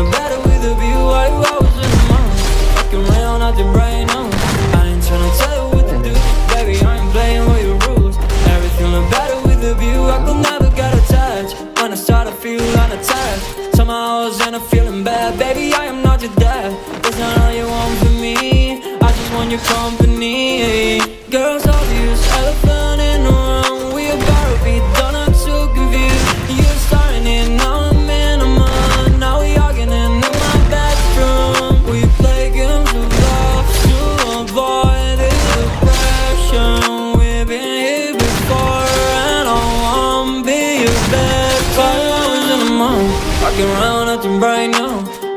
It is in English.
feeling better with a view. Why you always in the moment? Fucking round out your brain, no I ain't tryna tell you what to do. Baby, I ain't playing with your rules. Everything feeling better with a view I could never get attached. When I start to feel unattached. Somehow I was in a feeling bad. Baby, I am not your dad. That's not all you want from me. I just want your company. Hours in the morning, walking around acting bright now.